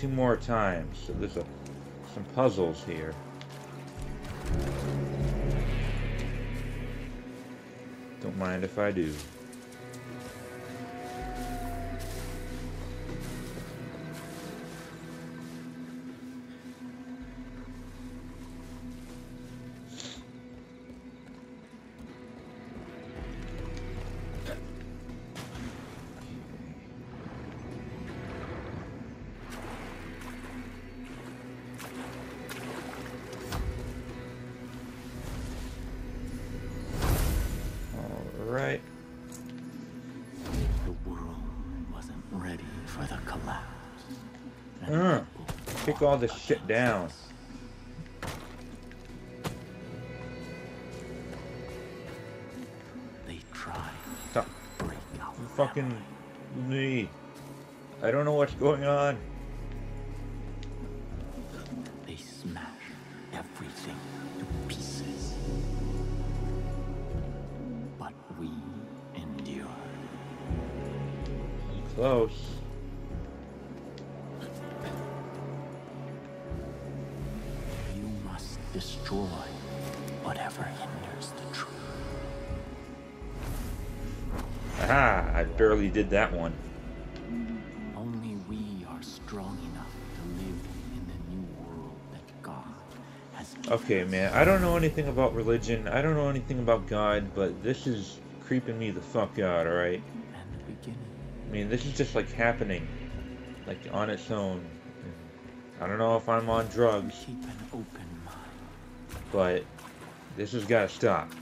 two more times. So there's a, some puzzles here. Don't mind if I do. All this shit down. They tried Stop. Fucking me. I don't know what's going on. They smashed everything to pieces. But we endured. Close. Did that one. Only we are strong enough to live in the new world that God has Okay, man. I don't know anything about religion. I don't know anything about God, but this is creeping me the fuck out, the beginning. I mean, this is just like happening, like on its own. I don't know if I'm on drugs, Keep an open mind. but this has got to stop.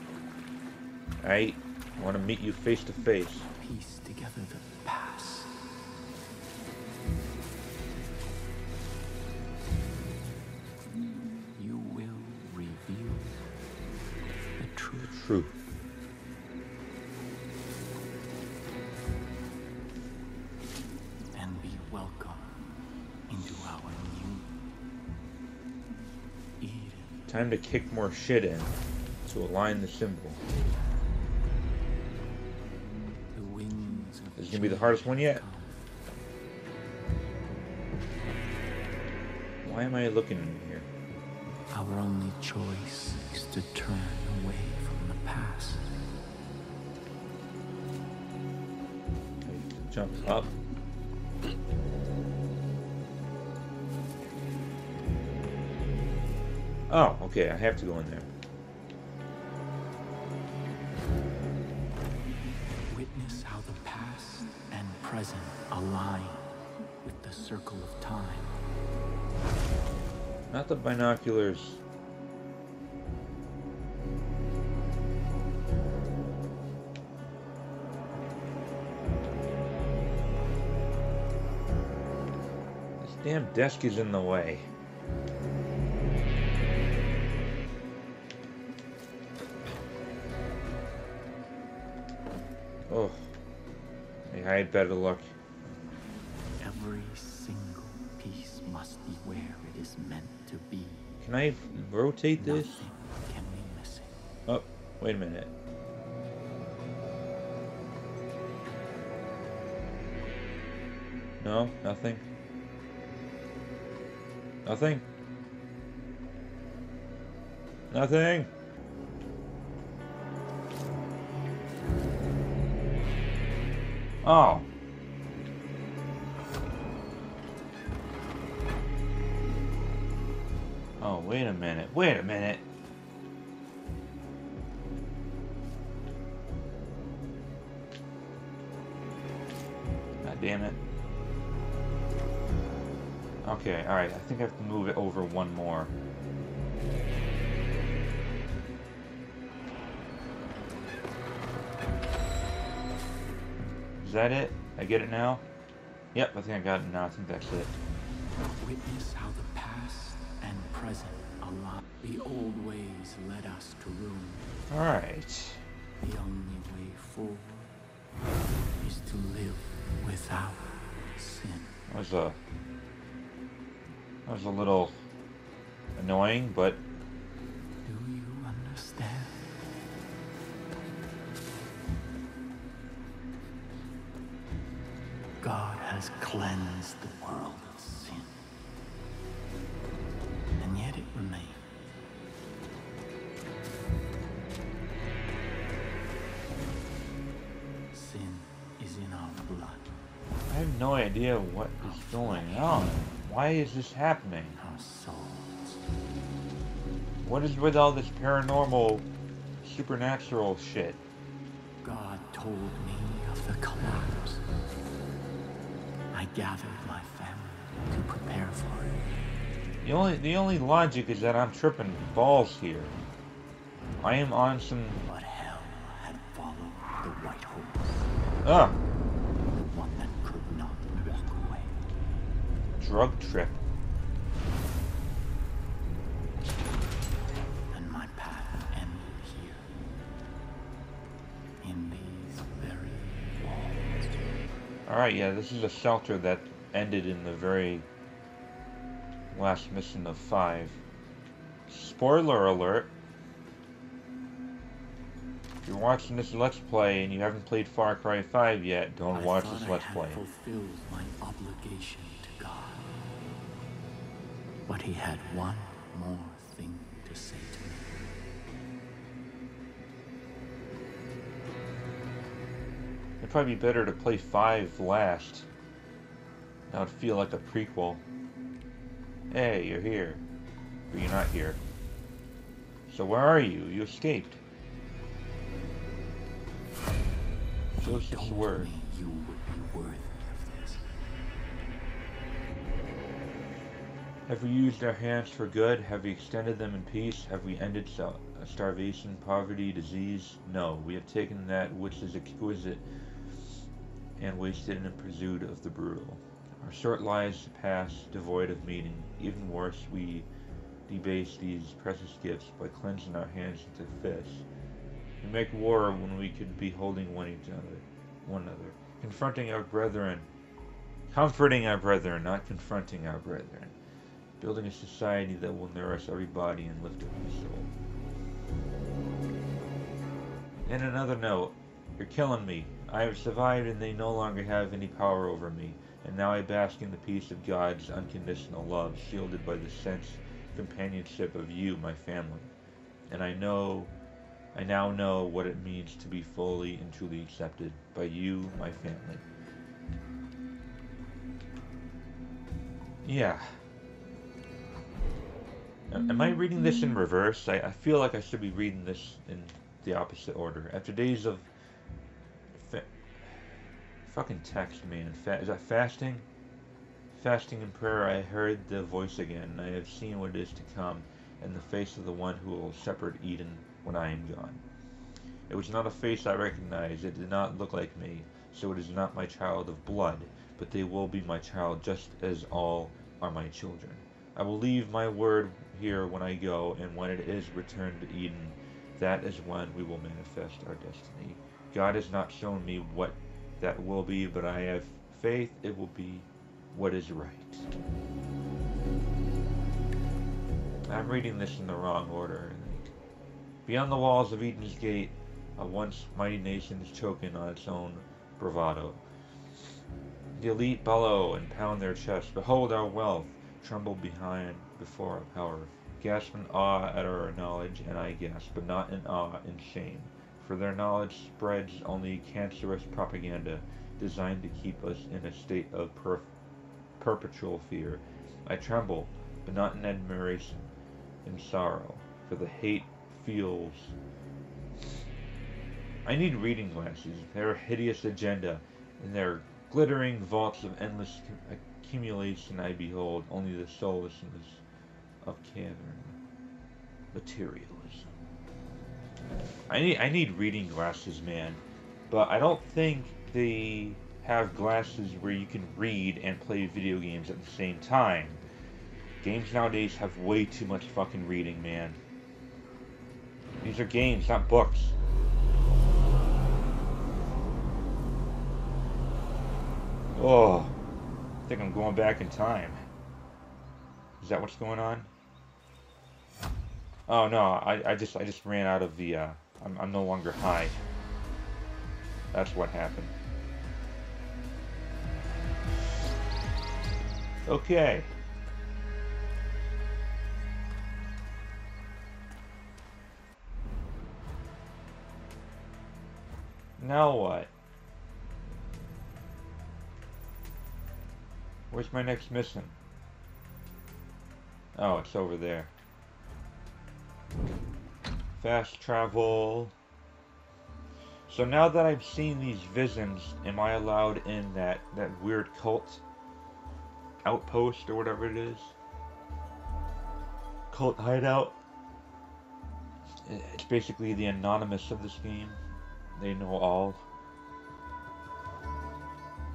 Alright? I want to meet you face to face. Piece together the past. You will reveal the truth. Truth. and be welcome into our new Eden. Time to kick more shit in to align the symbol. Gonna be the hardest one yet. Why am I looking in here? Our only choice is to turn away from the past. Jump up. Oh, okay, I have to go in there. Not the binoculars. This damn desk is in the way. Oh. I had better luck. I rotate this? Can be missing. Oh, wait a minute. No, nothing. Nothing. Nothing. Oh. Wait a minute. Wait a minute. God damn it. Okay, alright. I think I have to move it over one more. Is that it? I get it now? Yep, I think I got it now. I think that's it. Witness how the present, Allah. The old ways led us to ruin. All right. The only way forward is to live without sin. That was a that was a little annoying, but. Do you understand? God has cleansed the idea what is going on. Why is this happening? What is with all this paranormal, supernatural shit? God told me of the collapse. I gathered my family to prepare for it. The only the only logic is that I'm tripping balls here. I am on some But hell had followed the white horse, ah the one that could not walk away. Drug trip. And my path ended here. In these very walls. All right, yeah, this is a shelter that ended in the very last mission of five. Spoiler alert. If you're watching this Let's Play and you haven't played Far Cry 5 yet, don't I watch this Let's Play. But he had one more thing to say to me. It'd probably be better to play 5 last. That would feel like a prequel. Hey, you're here. But you're not here. So where are you? You escaped. Joseph's Told word. Have we used our hands for good? Have we extended them in peace? Have we ended sal- uh, starvation, poverty, disease? No, we have taken that which is exquisite and wasted in the pursuit of the brutal. Our short lives pass devoid of meaning. Even worse, we debase these precious gifts by cleansing our hands into fists. We make war when we could be holding one each other, one another, confronting our brethren, comforting our brethren, not confronting our brethren building a society that will nourish every body and lift every soul. And another note, you're killing me. I have survived and they no longer have any power over me, and now I bask in the peace of God's unconditional love, shielded by the sense companionship of you, my family. And I know, I now know what it means to be fully and truly accepted by you, my family. Yeah. Am I reading this in reverse? I, I feel like I should be reading this in the opposite order. After days of fucking text, man. Fa- is that fasting? Fasting and prayer, I heard the voice again. I have seen what is to come, and the face of the one who will shepherd Eden when I am gone. It was not a face I recognized. It did not look like me, so it is not my child of blood, but they will be my child just as all are my children. I will leave my word here when I go, and when it is returned to Eden, that is when we will manifest our destiny. God has not shown me what that will be, but I have faith it will be what is right. I'm reading this in the wrong order. Beyond the walls of Eden's gate, a once mighty nation is choking on its own bravado. The elite bellow and pound their chests. Behold our wealth, tremble behind before our power. Gasp in awe at our knowledge, and I gasp, but not in awe, in shame. For their knowledge spreads only cancerous propaganda designed to keep us in a state of perf- perpetual fear. I tremble, but not in admiration, in sorrow, for the hate feels. I need reading glasses. Their hideous agenda, and their glittering vaults of endless accumulation I behold, only the soullessness of cavern materialism. I need I need reading glasses, man, but I don't think they have glasses where you can read and play video games at the same time. Games nowadays have way too much fucking reading, man. These are games, not books. Oh, I think I'm going back in time. Is that what's going on? Oh no, I, I just I just ran out of the uh I'm I'm no longer high. That's what happened. Okay. Now what? Where's my next mission? Oh, it's over there. Fast travel. So now that I've seen these visions, am I allowed in that, that weird cult outpost or whatever it is? Cult hideout? It's basically the anonymous of this game. They know all.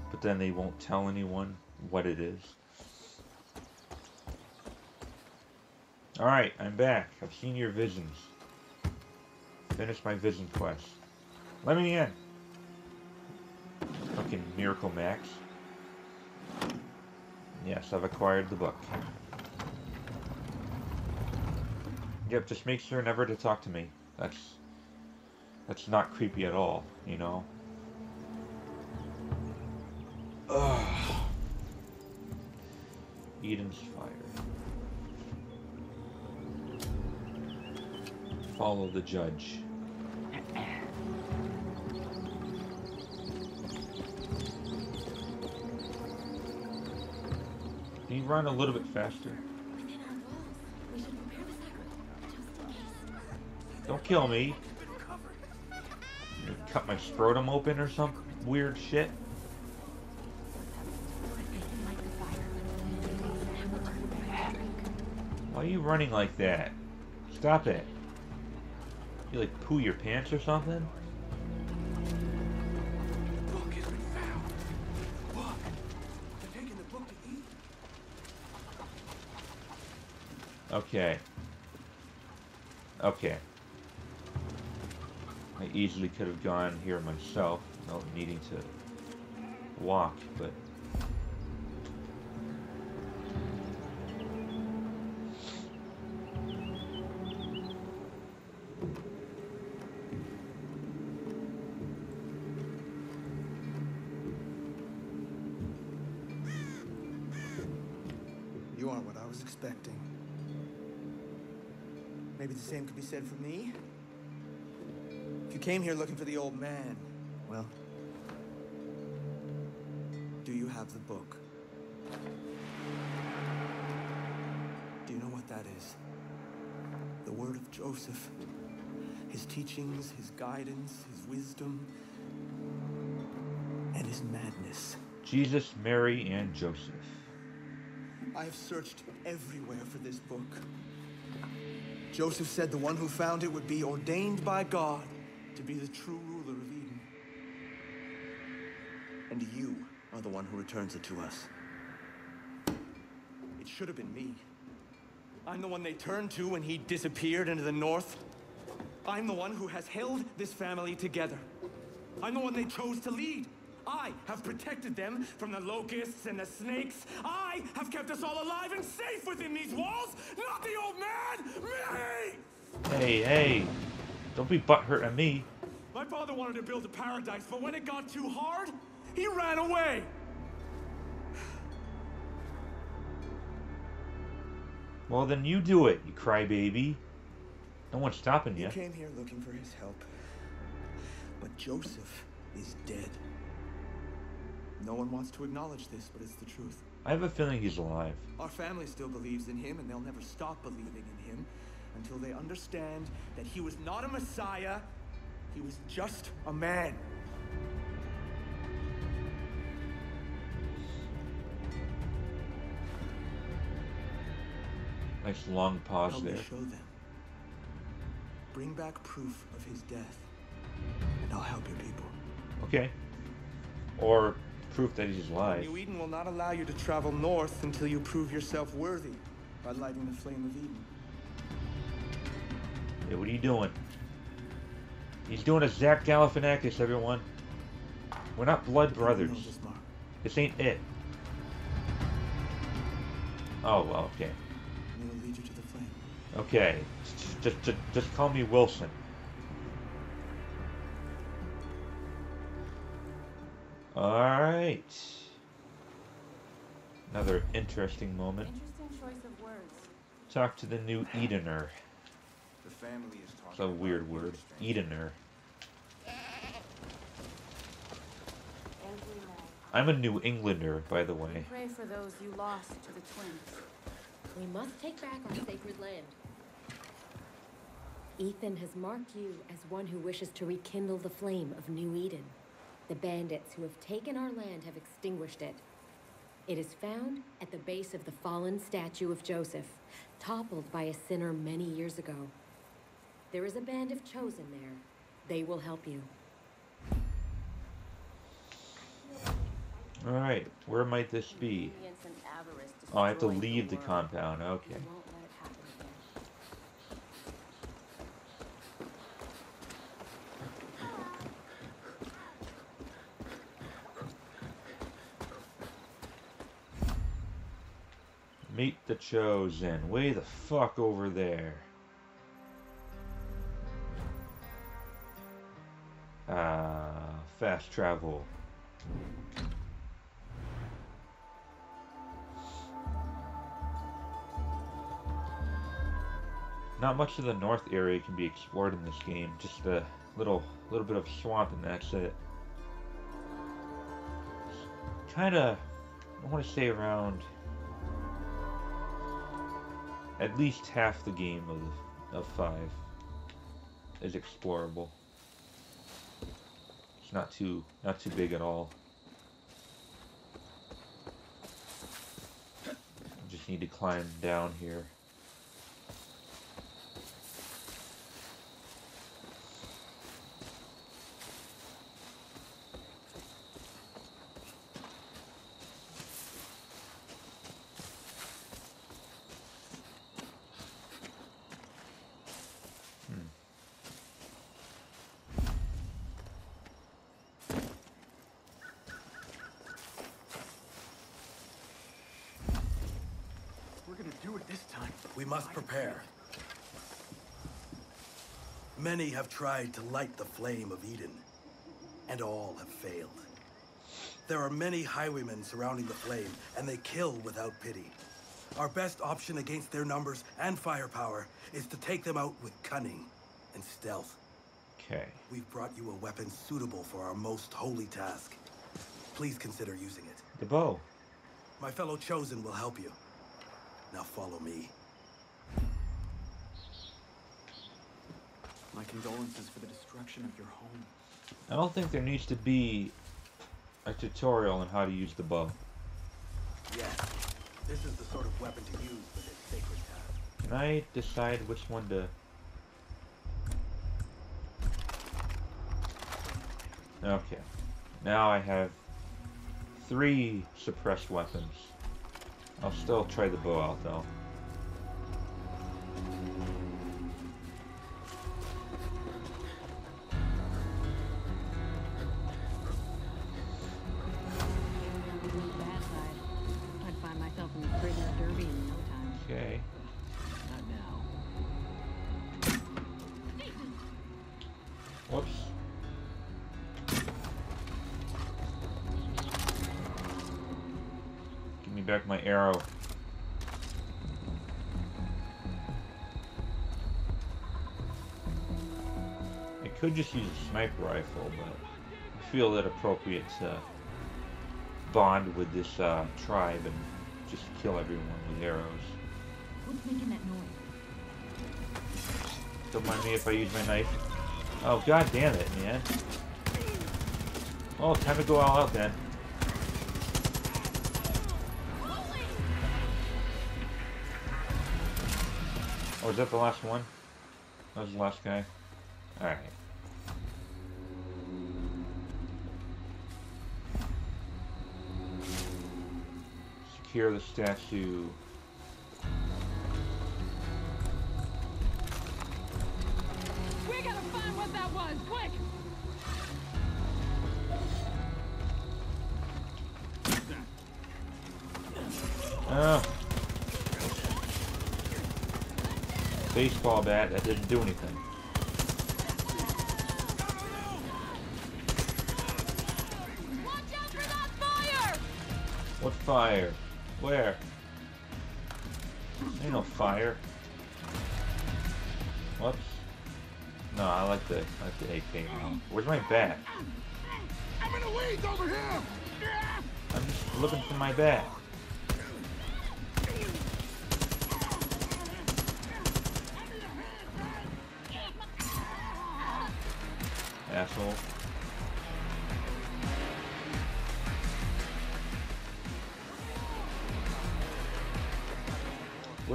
But then they won't tell anyone what it is. Alright, I'm back. I've seen your visions. Finished my vision quest. Let me in. Fucking Miracle Max. Yes, I've acquired the book. Yep, just make sure never to talk to me. That's that's not creepy at all, you know. Ugh. Eden's fire. Follow the judge. Run a little bit faster? Don't kill me. Cut my scrotum open or some weird shit. Why are you running like that? Stop it. You like poo your pants or something? Okay. Okay. I easily could have gone here myself without needing to walk, but came here looking for the old man, well, do you have the book? Do you know what that is? The word of Joseph. His teachings, his guidance, his wisdom, and his madness. Jesus, Mary, and Joseph. I have searched everywhere for this book. Joseph said the one who found it would be ordained by God be the true ruler of Eden. And you are the one who returns it to us. It should have been me. I'm the one they turned to when he disappeared into the north. I'm the one who has held this family together. I'm the one they chose to lead. I have protected them from the locusts and the snakes. I have kept us all alive and safe within these walls, not the old man! Me! Hey, hey. Don't be butthurt at me. My father wanted to build a paradise, but when it got too hard, he ran away. Well, then you do it, you crybaby. No one's stopping He you. came here looking for his help. But Joseph is dead. No one wants to acknowledge this, but it's the truth. I have a feeling he's alive. Our family still believes in him, and they'll never stop believing in him until they understand that he was not a messiah, he was just a man. Nice long pause Help me there. show them. Bring back proof of his death, and I'll help your people. Okay. Or proof that he's alive. New Eden will not allow you to travel north until you prove yourself worthy by lighting the flame of Eden. Hey, what are you doing? He's doing a Zach Galifianakis, everyone. We're not blood brothers. this, ain't it. Oh, well, okay. And it'll lead you to the flame. Okay. Just, just, just, just call me Wilson. Alright. Another interesting moment. Interesting choice of words. Talk to the new Edener. The family is talking. It's a weird word. you. Edener. I'm a New Englander, by the way. pray for those you lost to the twins. We must take back our sacred land. Ethan has marked you as one who wishes to rekindle the flame of New Eden. The bandits who have taken our land have extinguished it. It is found at the base of the fallen statue of Joseph, toppled by a sinner many years ago. There is a band of chosen there. They will help you. Alright, where might this be? Convenience and avarice Oh, I have to leave the world. compound. Okay. won't let it happen again. Meet the Chosen. Way the fuck over there. Fast travel. Not much of the north area can be explored in this game. Just a little, little bit of swamp, and that's it. Kind of, I want to say around at least half the game of of five is explorable. It's not too not too big at all. Just need to climb down here. We're gonna do it this time. We must prepare. Many have tried to light the flame of Eden, and all have failed. There are many highwaymen surrounding the flame, and they kill without pity. Our best option against their numbers and firepower is to take them out with cunning and stealth. Okay. We've brought you a weapon suitable for our most holy task. Please consider using it. The bow. My fellow Chosen will help you. Now follow me. My condolences for the destruction of your home. I don't think there needs to be a tutorial on how to use the bow. Yes, this is the sort of weapon to use for this sacred task. Can I decide which one to... Okay. Now I have three suppressed weapons. I'll still try the bow out though. Could just use a sniper rifle, but I feel it appropriate to bond with this uh, tribe and just kill everyone with arrows. What's making that noise? Don't mind me if I use my knife. Oh, god damn it, man. Well, time to go all out then. Oh, is that the last one? That was the last guy? Alright. Secure the statue. We gotta find what that was, quick! Oh. Baseball bat, that didn't do anything. Watch out for that fire! What fire? Where? Ain't no fire. Whoops. No, I like the I like the AK. Where's my bat? I'm in the weeds over here! I'm just looking for my bat. Asshole.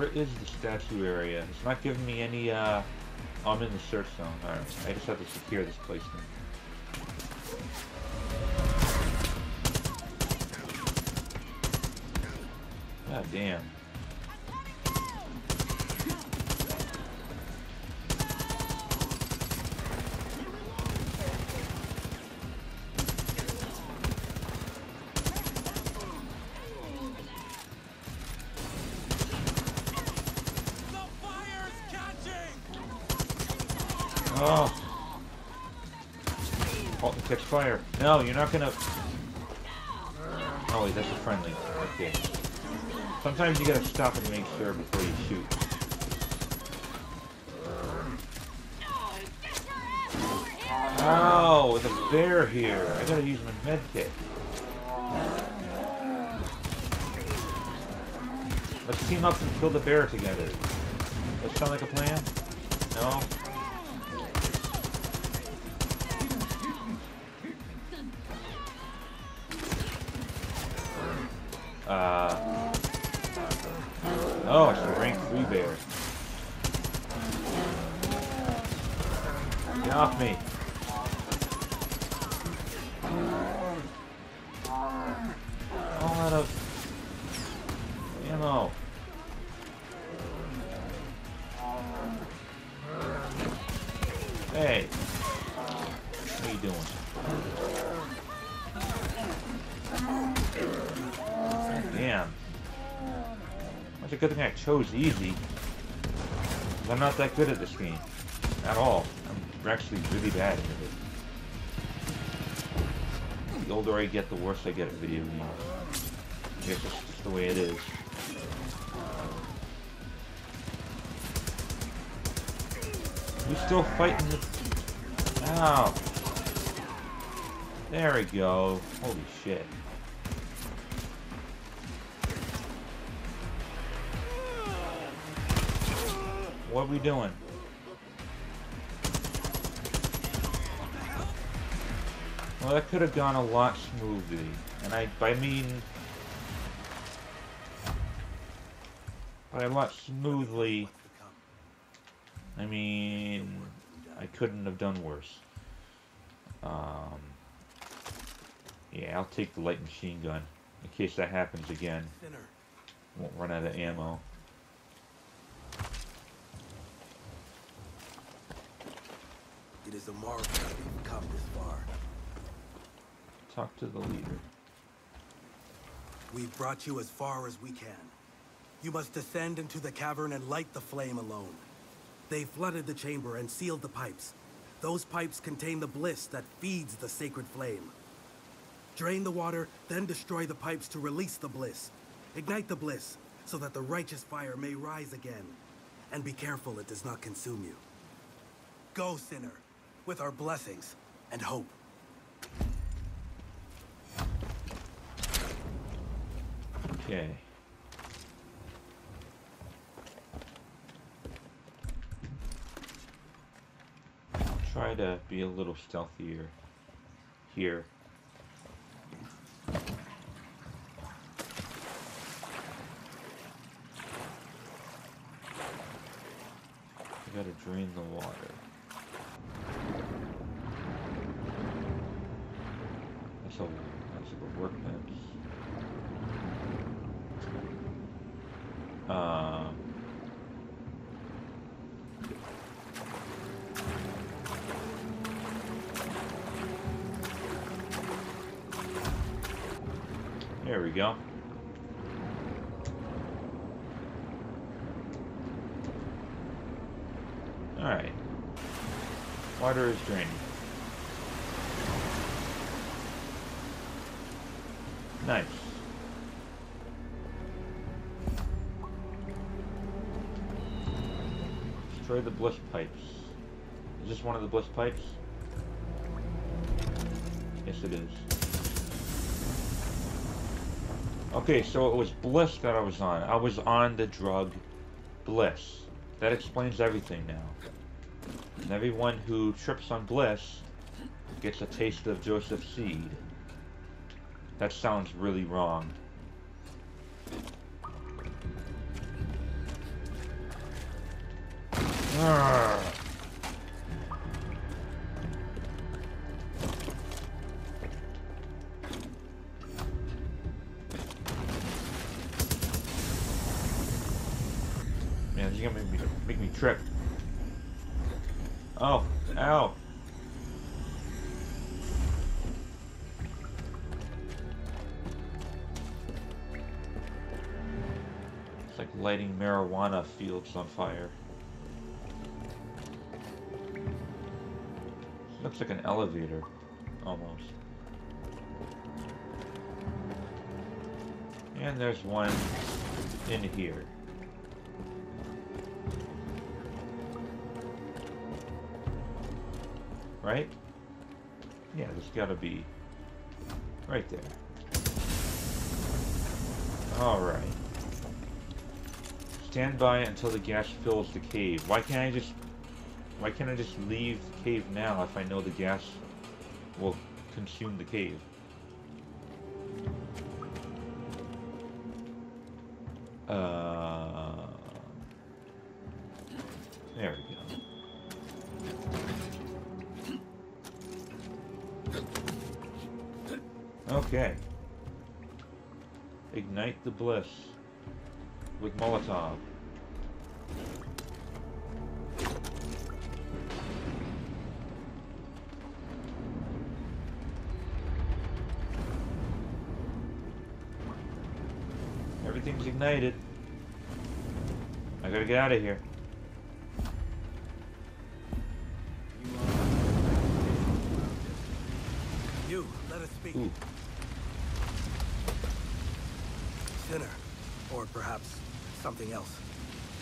Where is the statue area? It's not giving me any, uh... I'm in the search zone. Alright. I just have to secure this place then. God damn. Fire. No, you're not gonna... Oh wait, that's a friendly. Okay. Sometimes you gotta stop and make sure before you shoot. Oh, a bear here. I gotta use my med kit. Let's team up and kill the bear together. That sound like a plan? No? Chose easy. I'm not that good at this game. At all. I'm actually really bad at it. The older I get, the worse I get at video games. It's just the way it is. You still fighting the... Ow. There we go. Holy shit. What are we doing? Well, that could have gone a lot smoothly. And I, I mean... By a lot smoothly, I mean... I couldn't have done worse. Um... Yeah, I'll take the light machine gun. In case that happens again. Won't run out of ammo. It is a marvel that we've come this far. Talk to the leader. We've brought you as far as we can. You must descend into the cavern and light the flame alone. They flooded the chamber and sealed the pipes. Those pipes contain the bliss that feeds the sacred flame. Drain the water, then destroy the pipes to release the bliss. Ignite the bliss, so that the righteous fire may rise again. And be careful it does not consume you. Go, sinner, with our blessings and hope. Okay. I'll try to be a little stealthier here. Drain the water. That's a good workbench. Um, there we go. Alright. Water is draining. Bliss pipes. Is this one of the bliss pipes? Yes, it is. Okay, so it was bliss that I was on. I was on the drug bliss. That explains everything now. And everyone who trips on bliss gets a taste of Joseph's seed. That sounds really wrong. Marijuana fields on fire. Looks like an elevator, almost. And there's one in here. Right? Yeah, there's gotta be right there. Alright. Stand by until the gas fills the cave. Why can't I just why can't I just leave the cave now if I know the gas will consume the cave? Uh, there we go. Okay. Ignite the bliss with Molotov. I gotta get out of here. You, let us speak. Ooh. Sinner. Or perhaps something else.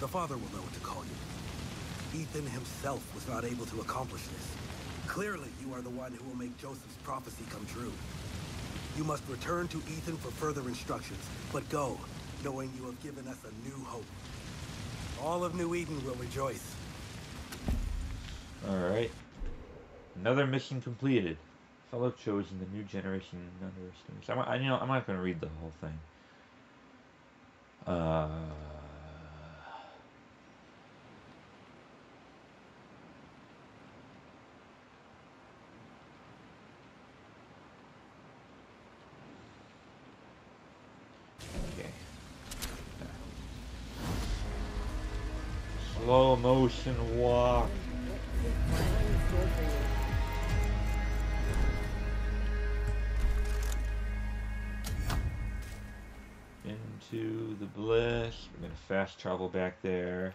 The Father will know what to call you. Ethan himself was not able to accomplish this. Clearly, you are the one who will make Joseph's prophecy come true. You must return to Ethan for further instructions, but go, knowing you have given us a new hope. All of New Eden will rejoice. Alright. Another mission completed. Fellow chosen, the new generation underestimates. I'm, I, you know, I'm not going to read the whole thing. Uh, okay. Slow motion walk. Into the bliss. We're gonna fast travel back there.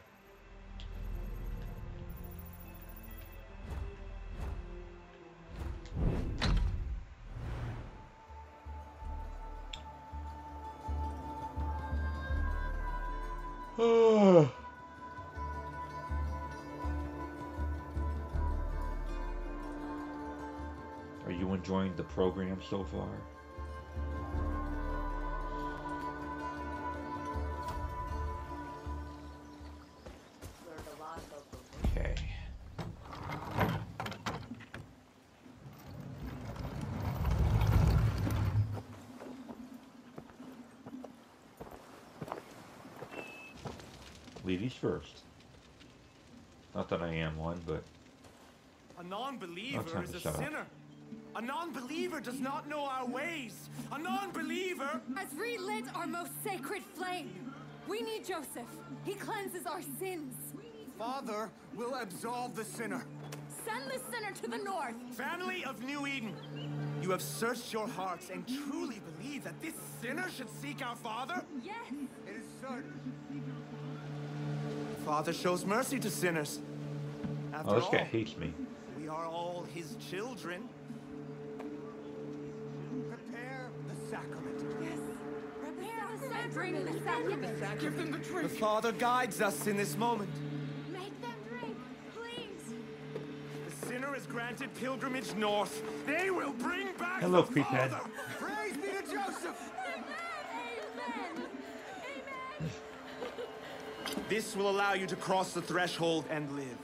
Enjoying the program so far? Okay. Ladies first. Not that I am one, but A non-believer is a sinner. A non-believer does not know our ways. A non-believer Has relit our most sacred flame. We need Joseph. He cleanses our sins. Father will absolve the sinner. Send the sinner to the north. Family of New Eden, you have searched your hearts and truly believe that this sinner should seek our Father? Yes. It is certain. Father shows mercy to sinners. After oh, this all, guy hates me. we are all his children. Sacrament. The. Give them the drink. The Father guides us in this moment. Make them drink. Please. The sinner has granted pilgrimage north, they will bring back Hello, the creephead. Father. Praise be to Joseph! Amen, amen, amen. This will allow you to cross the threshold and live.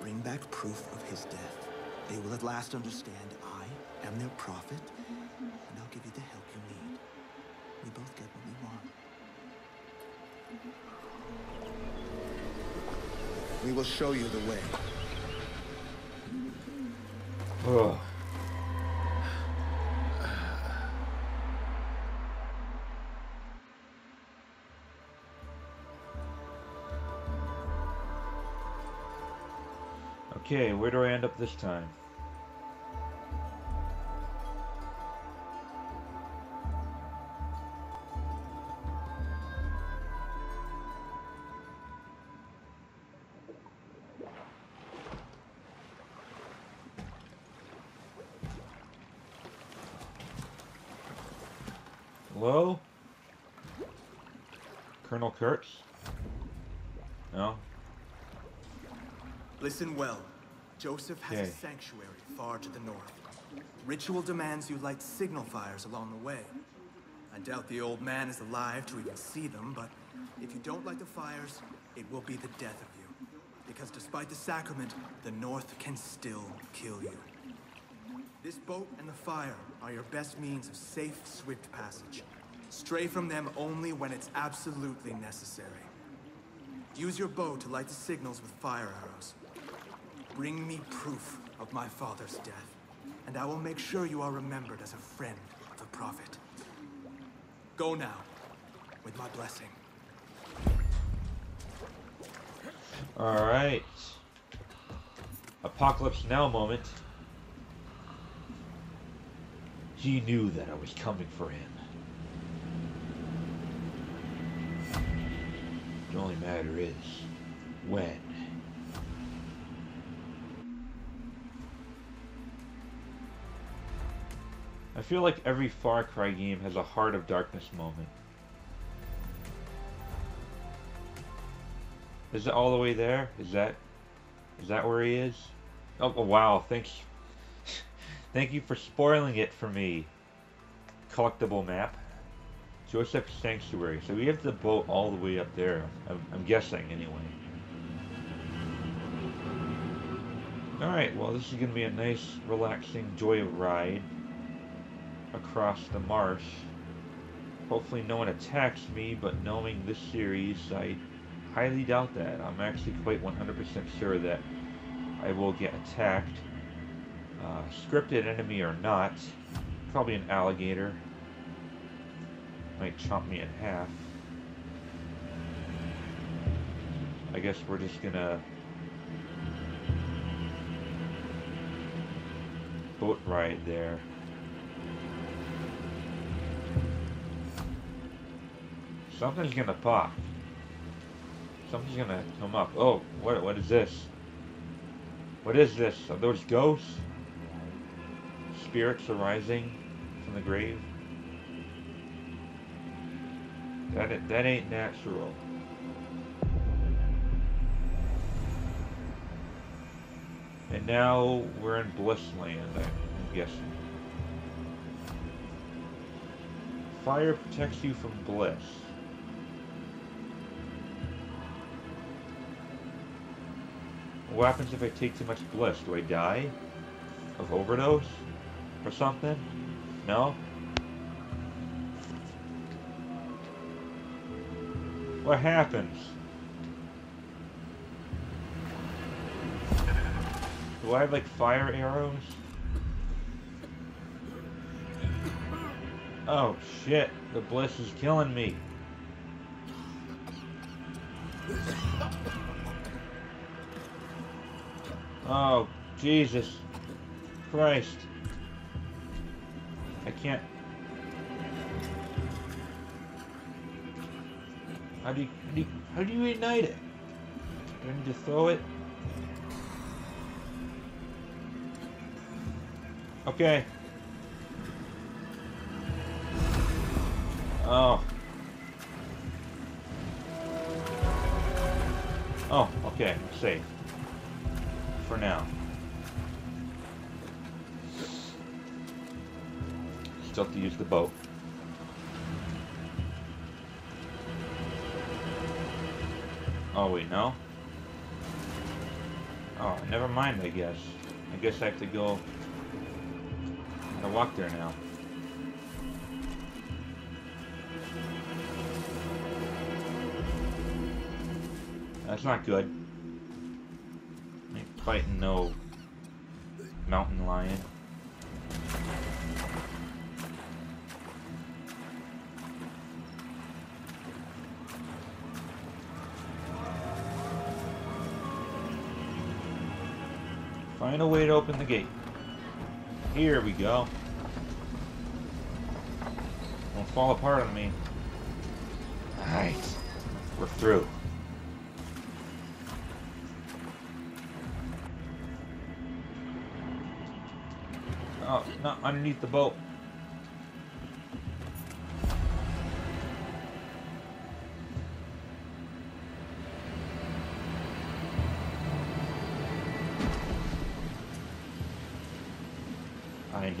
Bring back proof of his death. They will at last understand I am their prophet, We will show you the way. Ugh. Okay, where do I end up this time? Kurtz? No? Listen well. Joseph has Okay. a sanctuary far to the north. Ritual demands you light signal fires along the way. I doubt the old man is alive to even see them, but if you don't light the fires, it will be the death of you. Because despite the sacrament, the north can still kill you. This boat and the fire are your best means of safe, swift passage. Stray from them only when it's absolutely necessary. Use your bow to light the signals with fire arrows. Bring me proof of my father's death, and I will make sure you are remembered as a friend of the Prophet. Go now, with my blessing. Alright. Apocalypse Now moment. He knew that I was coming for him. Matter is, when. I feel like every Far Cry game has a Heart of Darkness moment. Is it all the way there? Is that is that where he is? Oh, oh, wow, thanks. Thank you for spoiling it for me. Collectible map. Joseph Sanctuary. So we have the boat all the way up there. I'm, I'm guessing, anyway. Alright, well this is going to be a nice, relaxing joyride across the marsh. Hopefully no one attacks me, but knowing this series, I highly doubt that. I'm actually quite 100% sure that I will get attacked. Uh, scripted enemy or not, probably an alligator. Might chop me in half. I guess we're just gonna boat ride there. Something's gonna pop. Something's gonna come up. Oh, what? What is this? What is this? Are those ghosts? Spirits arising from the grave? That that ain't natural. And now we're in Blissland, I'm guessing. Fire protects you from bliss. What happens if I take too much bliss? Do I die? Of overdose? Or something? No? What happens? Do I have like fire arrows? Oh shit, the bliss is killing me. Oh, Jesus Christ. I can't. How do you, how do you, how do you ignite it? Do I need to throw it? Okay. Oh. Oh, okay, safe. For now. Still have to use the boat. Oh wait, no? Oh, never mind, I guess. I guess I have to go... I walk there now. That's not good. Ain't fighting no mountain lion. A way to open the gate. Here we go. Don't fall apart on me. Alright. We're through. Oh, not underneath the boat.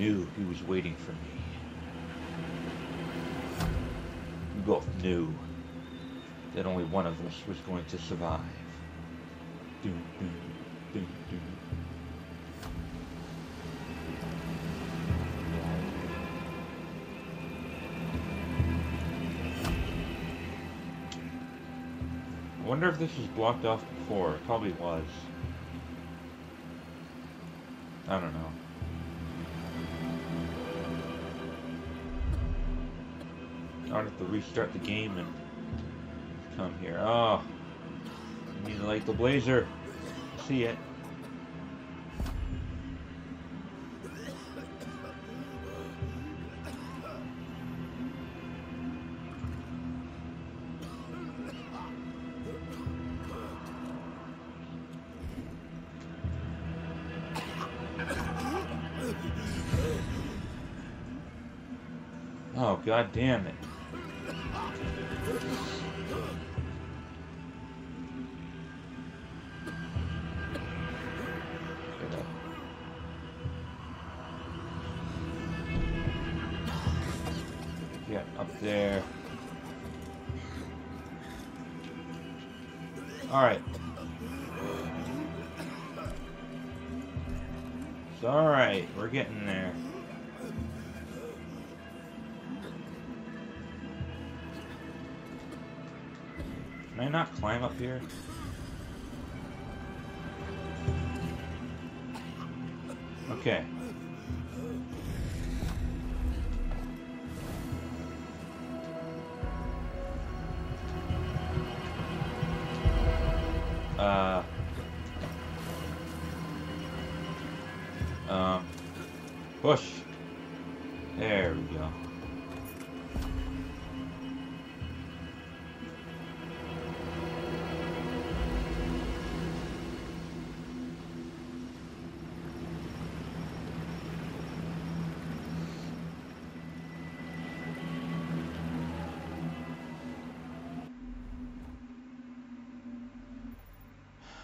Knew he was waiting for me. We both knew that only one of us was going to survive. Doom, doom, doom, doom. I wonder if this was blocked off before. It probably was. I don't know. I'd have to restart the game and come here. Oh, I need to light the brazier. See it. Oh, god damn it. Push. There we go.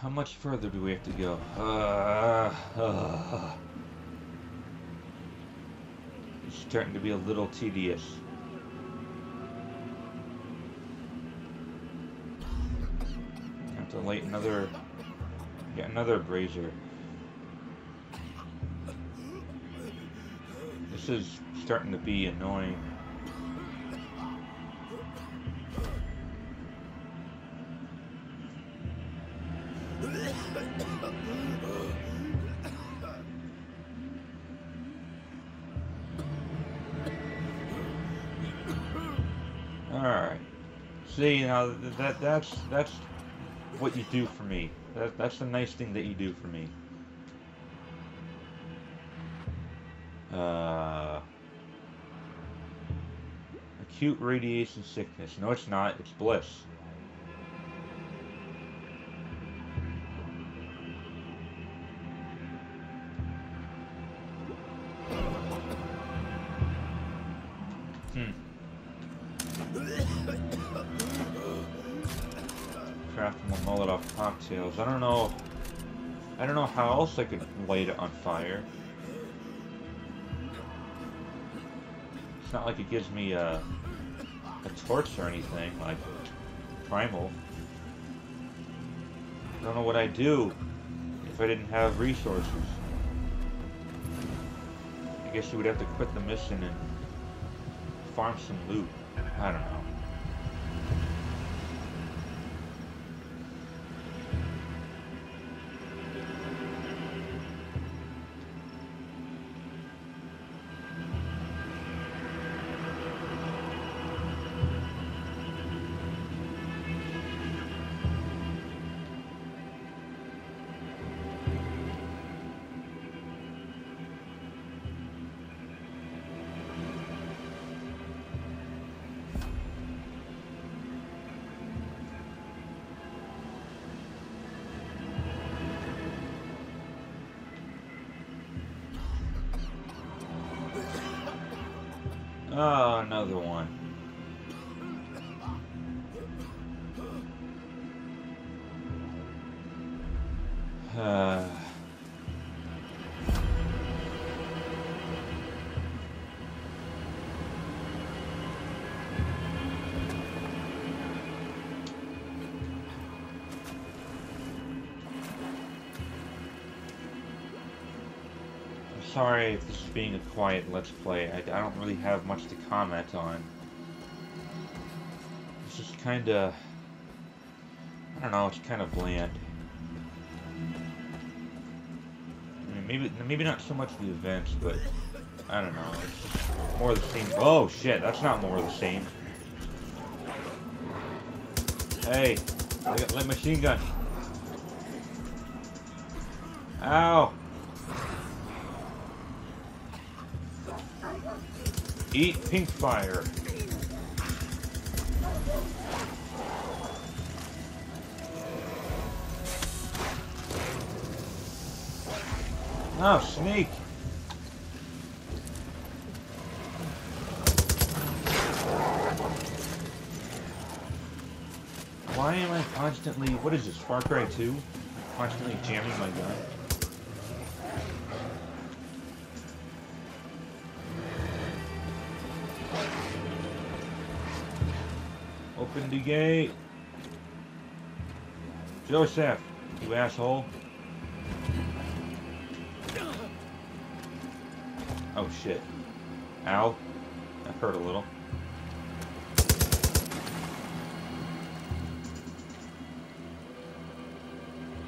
How much further do we have to go? Uh, uh, it's starting to be a little tedious. Have to light another, get another brazier. This is starting to be annoying. That that's that's what you do for me. That that's the nice thing that you do for me. Uh acute radiation sickness. No, it's not. It's bliss. I don't know. I don't know how else I could light it on fire. It's not like it gives me a, a torch or anything, like Primal. I don't know what I'd do if I didn't have resources. I guess you would have to quit the mission and farm some loot. I don't know. Oh, another one. Uh, sorry if this is being a quiet Let's Play. I, I don't really have much to comment on. It's just kind of... I don't know, it's kind of bland. I mean, maybe, maybe not so much the events, but... I don't know, it's more of the same. Oh, shit, that's not more of the same. Hey, I got machine gun. Ow! Eat pink fire. Oh, snake. Why am I constantly, what is this, Far Cry 2? Constantly jamming my gun. Open the gate. Joseph, you asshole. Oh shit. Ow. That hurt a little.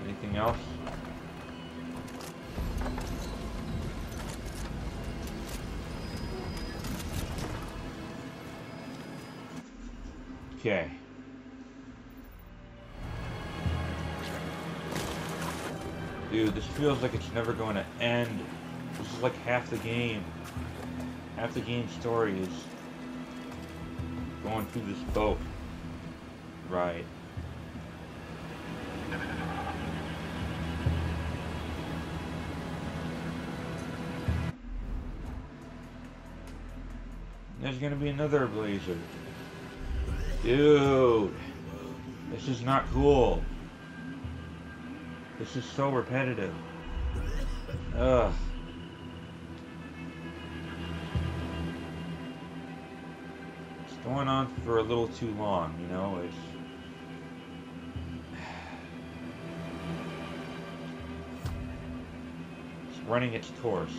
Anything else? Okay. Dude, this feels like it's never going to end. This is like half the game. Half the game story is going through this boat. Right. There's gonna be another brazier. Dude. This is not cool. This is so repetitive. Ugh. It's going on for a little too long, you know? It's... It's running its course.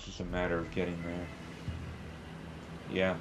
It's just a matter of getting there. Yeah.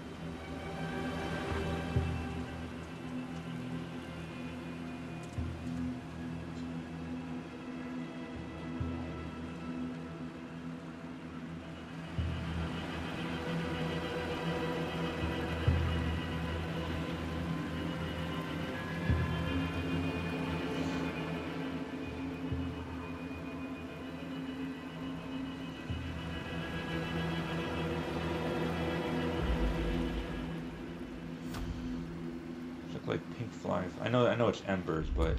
it's embers, but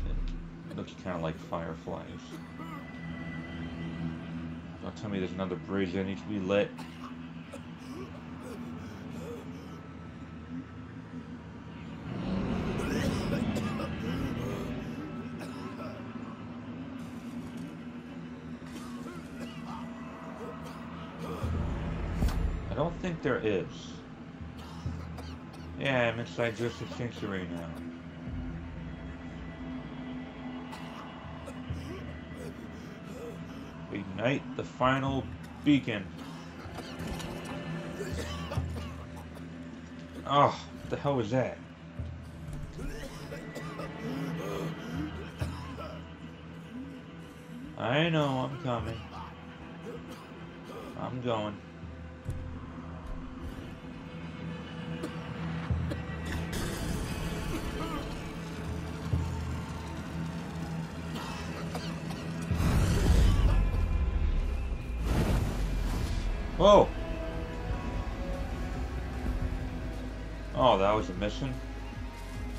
it looks kind of like fireflies. Don't tell me there's another bridge that needs to be lit. I don't think there is. Yeah, I'm inside Joseph sanctuary now. Ignite the final beacon. Oh, what the hell was that? I know I'm coming. I'm going. Mission?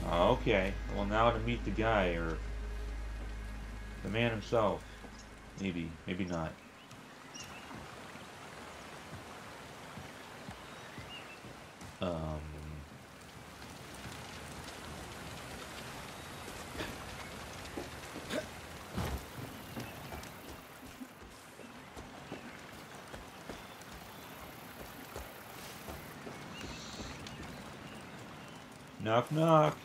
Uh, okay. Well, now to meet the guy, or the man himself. Maybe, maybe not. Um... Knock knock.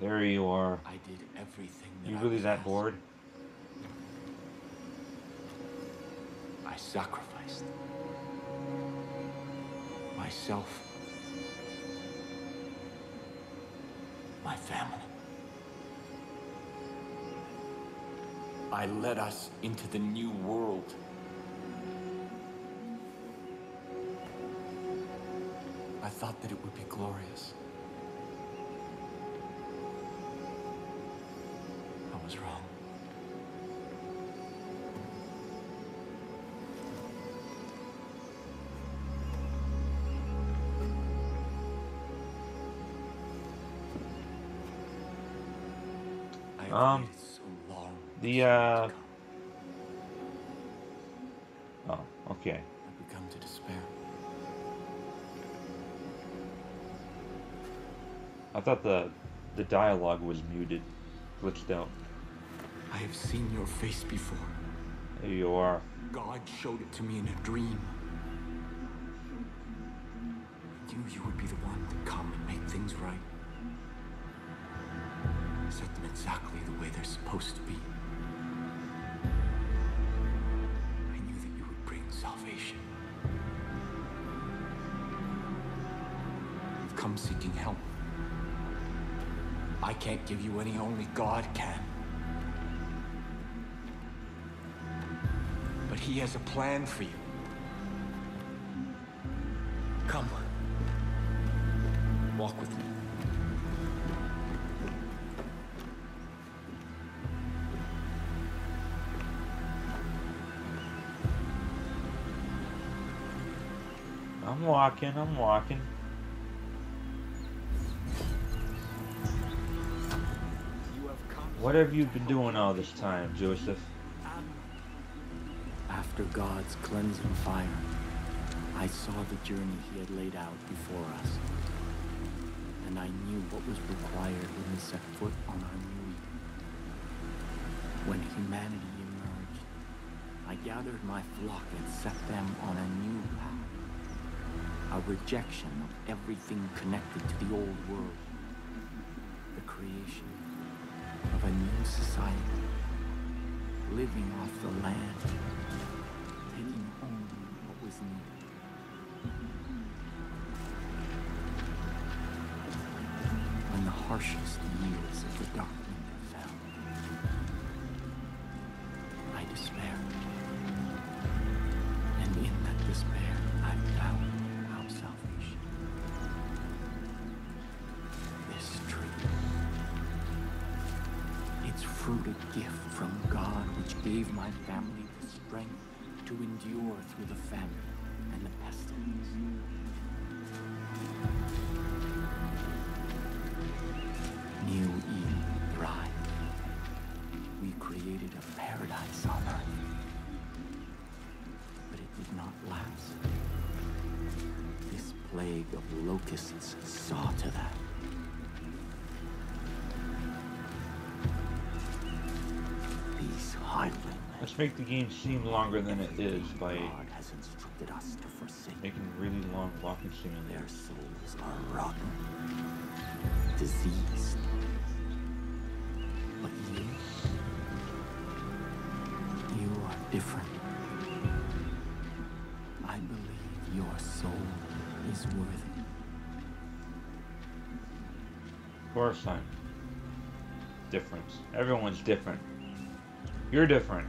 There you are. I did everything that You really was that asked. bored? I sacrificed myself, my family. I led us into the new world. Thought that it would be glorious. I was wrong. Um, waited so long for The, uh... thought the the dialogue was muted, glitched out. I have seen your face before. There you are. God showed it to me in a dream. I knew you would be the one to come and make things right. Set them exactly the way they're supposed to be. I knew that you would bring salvation. You've come seeking help. I can't give you any, only God can. But He has a plan for you. Come. Walk with me. I'm walking, I'm walking. What have you been doing all this time, Joseph? After God's cleansing fire, I saw the journey He had laid out before us. And I knew what was required when we set foot on our new Eden. When humanity emerged, I gathered my flock and set them on a new path. A rejection of everything connected to the old world. The creation of a new society, living off the land, taking only what was needed. When the harshest years of the dark fell, I despaired. And in that despair, fruit a gift from God which gave my family the strength to endure through the famine and the pestilence. New Eden thrived. We created a paradise on earth. But it did not last. This plague of locusts saw to that. Make the game seem longer than it is by God has instructed us to forsake. making really long walking Their simulators. souls are rotten, diseased. But you, you are different. I believe your soul is worthy. Of course I'm different. Everyone's different. You're different.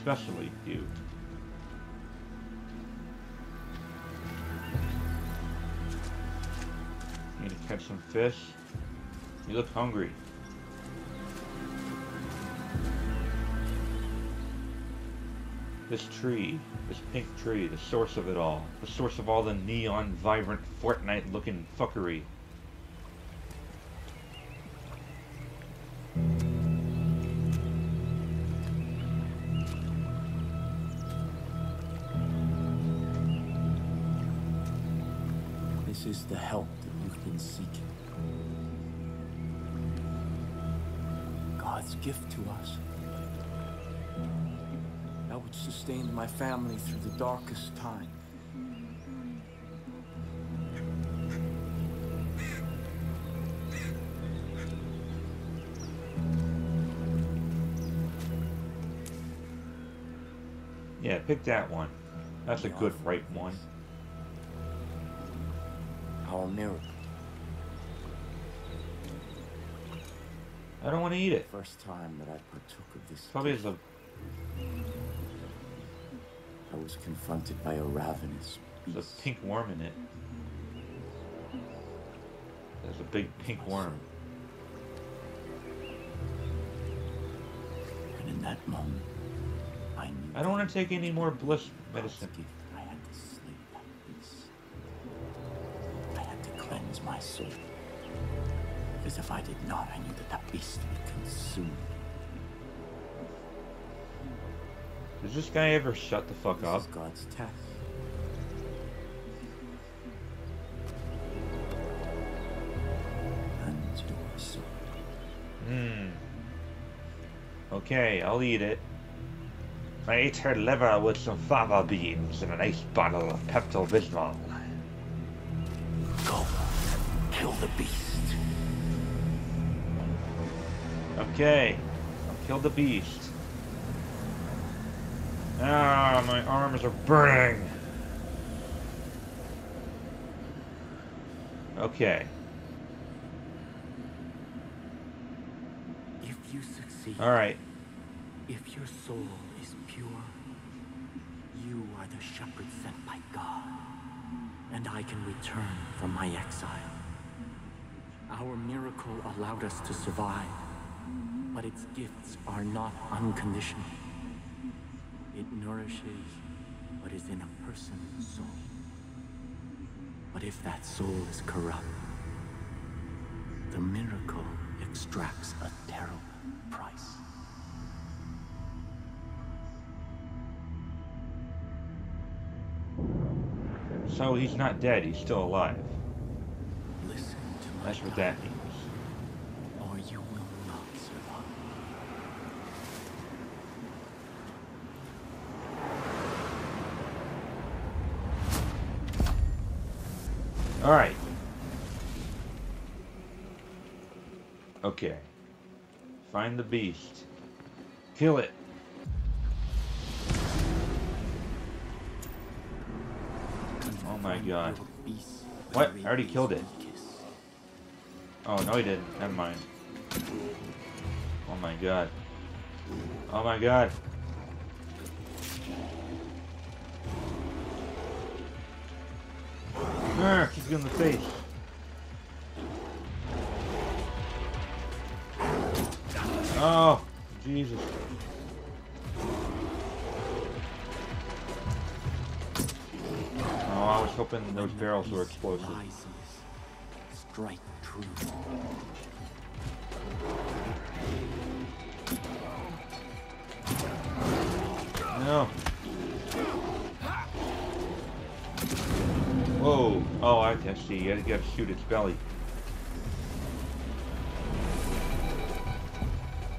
Especially you. Need to catch some fish. You look hungry. This tree, this pink tree, the source of it all. The source of all the neon, vibrant, Fortnite looking fuckery. This is the help that you've been seeking. God's gift to us. That which sustained my family through the darkest time. Yeah, pick that one. That's a good right one. I don't want to eat it. First time that I partook of this. Probably is a I was confronted by a ravenous there's a pink worm in it. There's a big pink worm. And in that moment, I knew. I don't want to take any more bliss medicine. I had to slay that beast. I had to cleanse my soul. Because if I did not, I knew that that beast would consume me. Does this guy ever shut the fuck This up? God's test. And your soul. Hmm. Okay, I'll eat it. I ate her liver with some fava beans and a nice bottle of Pepto Okay, I'll kill the beast. Ah, my arms are burning. Okay, If you succeed, alright. if your soul is pure, you are the shepherd sent by God, and I can return from my exile. Our miracle allowed us to survive, but its gifts are not unconditional. It nourishes what is in a person's soul. But if that soul is corrupt, the miracle extracts a terrible price. So he's not dead, he's still alive. Listen to my That's what that means. or you will not survive. Alright. Okay. Find the beast. Kill it. Oh my god. What? I already killed it. Oh, no he didn't. Never mind. Oh my god. Oh my god. Urgh, he's in the face. Oh, Jesus. Oh, I was hoping those barrels were explosive. strike true. No. Whoa. Oh, I, see. You gotta, you gotta shoot its belly.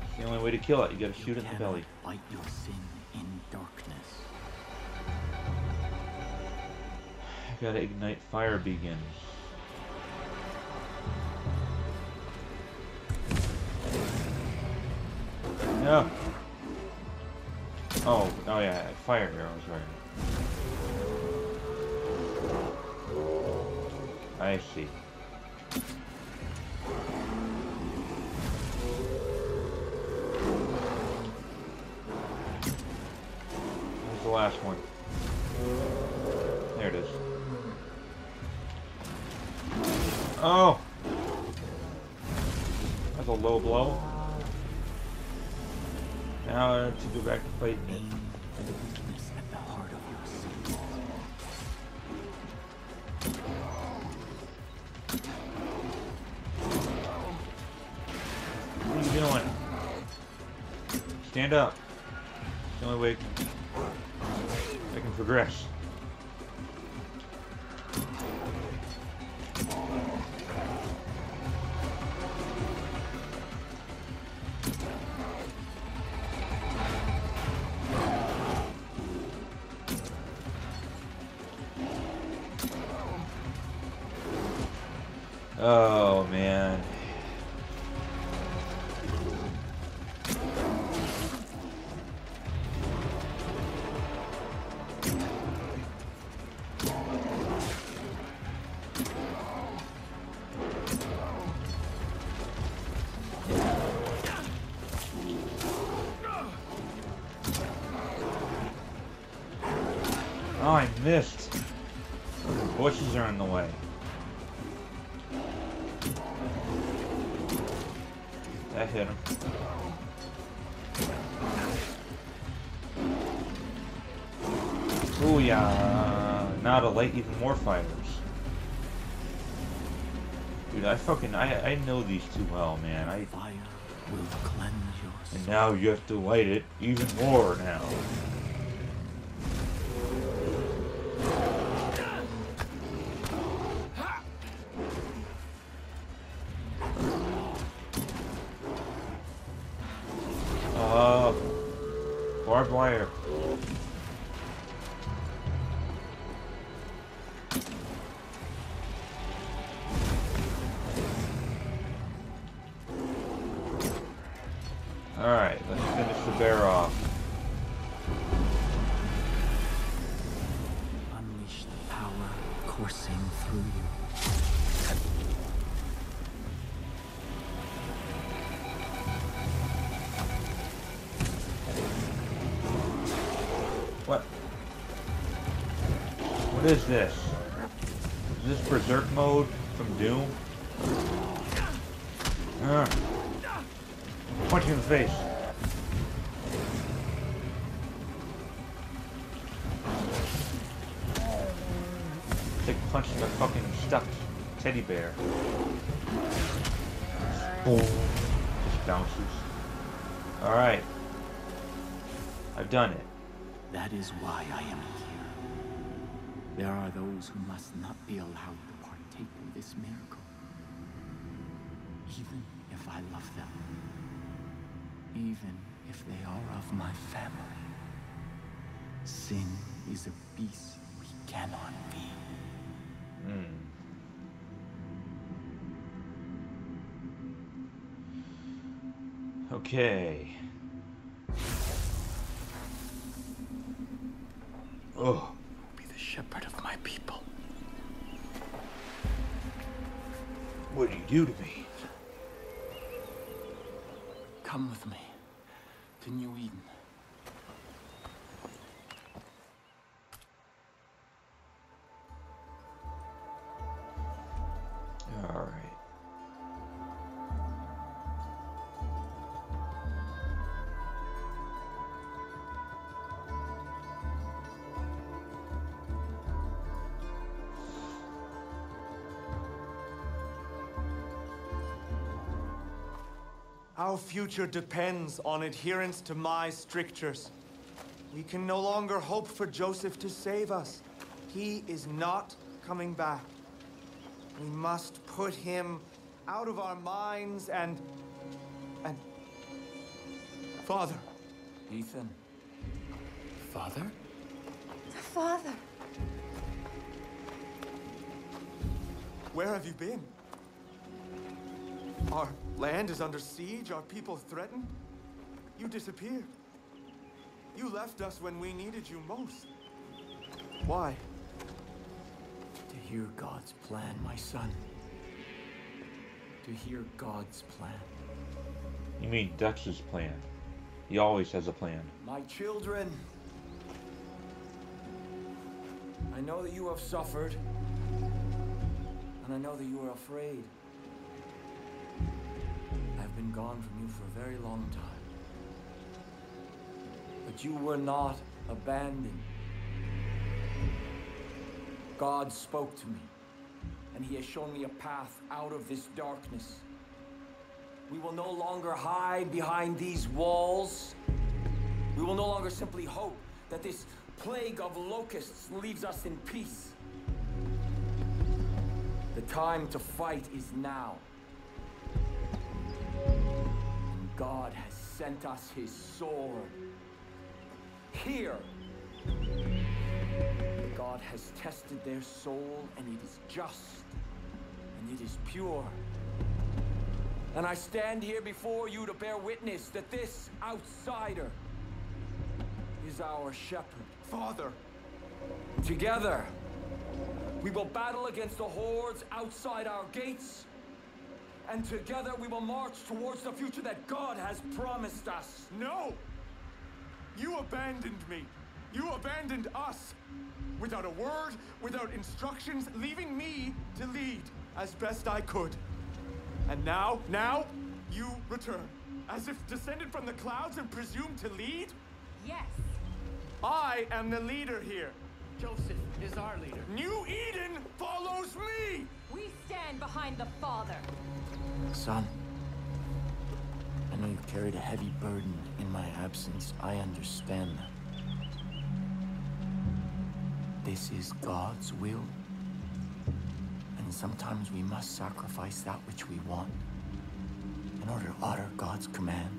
It's the only way to kill it. You gotta shoot it in the belly. Fight your sin in darkness. I gotta ignite fire begins. No. Oh, oh yeah, fire arrows, right. I see. Where's the last one? There it is. Oh! That's a low blow. Now I have to go back to fighting it. Stand up. The only way I can progress. More fires. Dude, I fucking, I, I know these too well, man. I, Fire will cleanse your and now you have to light it even more now. Is this? Is this berserk mode from Doom? Uh, punch in the face. It's like punching a fucking stuffed teddy bear. Boom. Just bounces. Alright. I've done it. That is why. There are those who must not be allowed to partake in this miracle. Even if I love them. Even if they are of my family. Sin is a beast we cannot be. Hmm. Okay. Oh. You to be? Come with me to New Our future depends on adherence to my strictures. We can no longer hope for Joseph to save us. He is not coming back. We must put him out of our minds and... and... Father. Ethan. Father? The father. Where have you been? Our land is under siege, our people threatened. You disappeared. You left us when we needed you most. Why? To hear God's plan, my son. To hear God's plan. You mean Dex's plan? He always has a plan. My children. I know that you have suffered. And I know that you are afraid. Gone from you for a very long time. But you were not abandoned. God spoke to me, and He has shown me a path out of this darkness. We will no longer hide behind these walls. We will no longer simply hope that this plague of locusts leaves us in peace. The time to fight is now. God has sent us his sword. Here. God has tested their soul, and it is just, and it is pure. And I stand here before you to bear witness that this outsider is our shepherd. Father! Together, we will battle against the hordes outside our gates. And together we will march towards the future that God has promised us. No! You abandoned me. You abandoned us. Without a word, without instructions, leaving me to lead as best I could. And now, now, you return. As if descended from the clouds and presumed to lead? Yes. I am the leader here. Joseph is our leader. New Eden follows me! We stand behind the Father. Son, I know you carried a heavy burden in my absence. I understand that. This is God's will. And sometimes we must sacrifice that which we want in order to honor God's command.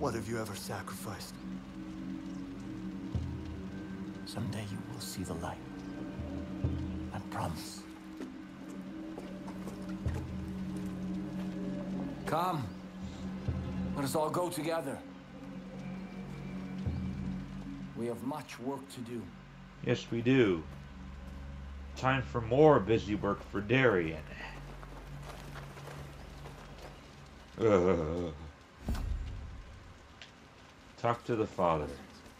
What have you ever sacrificed? Someday you will see the light. I promise. Come. Let us all go together. We have much work to do. Yes, we do. Time for more busy work for Darian. Ugh. Talk to the father.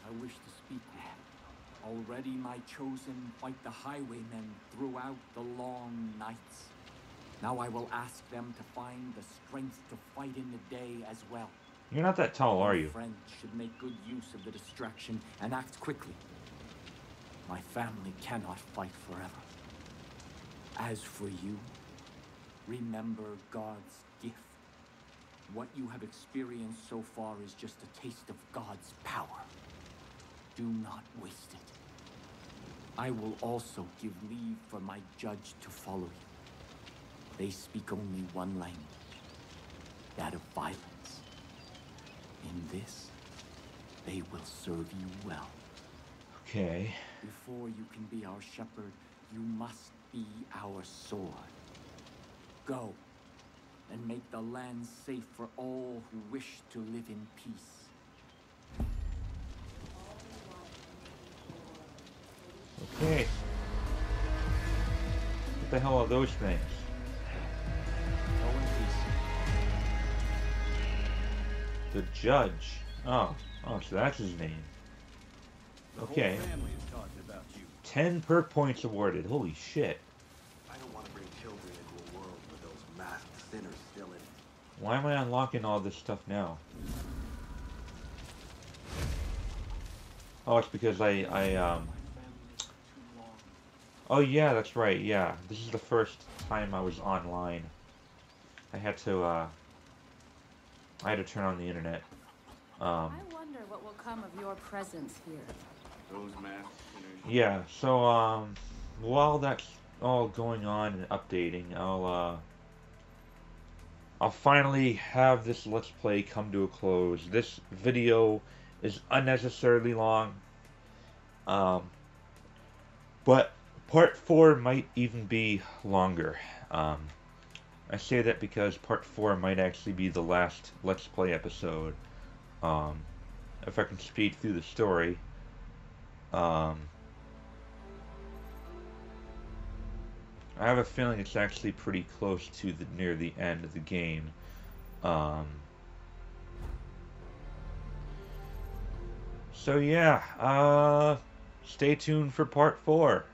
I wish to speak with you. Already my chosen fight the highwaymen throughout the long nights. Now I will ask them to find the strength to fight in the day as well. You're not that tall, are you? Friends should make good use of the distraction and act quickly. My family cannot fight forever. As for you, remember God's gift. What you have experienced so far is just a taste of God's power. Do not waste it. I will also give leave for my judge to follow you. They speak only one language, that of violence. In this, they will serve you well. Okay. Before you can be our shepherd, you must be our sword. Go, and make the land safe for all who wish to live in peace. Okay. What the hell are those things? The judge. Oh. Oh, so that's his name. Okay. family is talking about you. 10 perk points awarded. Holy shit. I don't want to bring children into a world with those masked sinners still in it. Why am I unlocking all this stuff now? Oh, it's because I, I, um... Oh yeah, that's right, yeah. This is the first time I was online. I had to, uh... I had to turn on the internet. Um, I wonder what will come of your presence here. Those masked sinners. yeah, so, um... While that's all going on and updating, I'll, uh... I'll finally have this Let's Play come to a close. This video is unnecessarily long. Um, but part 4 might even be longer. Um, I say that because part 4 might actually be the last Let's Play episode. Um, if I can speed through the story. Um, I have a feeling it's actually pretty close to the near the end of the game. Um, so yeah, uh, stay tuned for part four.